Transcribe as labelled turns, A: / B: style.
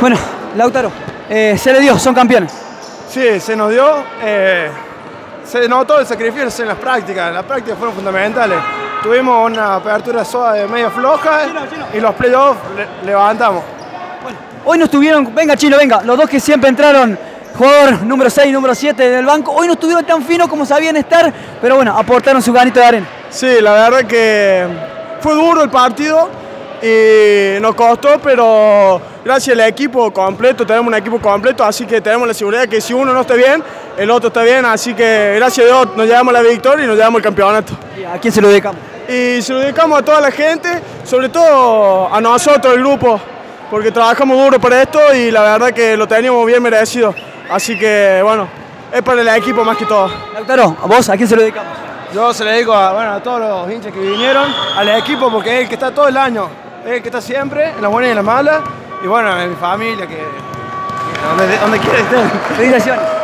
A: Bueno, Lautaro, eh, se le dio, son campeones.
B: Sí, se nos dio. eh, se notó el sacrificio en las prácticas. Las prácticas fueron fundamentales. Tuvimos una apertura suave media floja y los playoffs le- levantamos.
A: Hoy no estuvieron, venga Chino, venga, los dos que siempre entraron, jugador número 6 y número 7 del banco, hoy no estuvieron tan finos como sabían estar, pero bueno, aportaron su granito de arena.
B: Sí, la verdad que fue duro el partido y nos costó, pero gracias al equipo completo, tenemos un equipo completo, así que tenemos la seguridad que si uno no está bien, el otro está bien, así que gracias a Dios nos llevamos la victoria y nos llevamos el campeonato.
A: ¿Y ¿A quién se lo dedicamos?
B: Y se lo dedicamos a toda la gente, sobre todo a nosotros, el grupo, porque trabajamos duro para esto y la verdad que lo teníamos bien merecido. Así que bueno, es para el equipo más que todo.
A: Lautaro, ¿a vos a quién se lo dedicamos?
B: Yo se le dedico a, bueno, a todos los hinchas que vinieron, al equipo porque es el que está todo el año, el que está siempre, en las buenas y en las malas, y bueno, en mi familia que, que donde, donde quiera que esté.
A: Felicitaciones.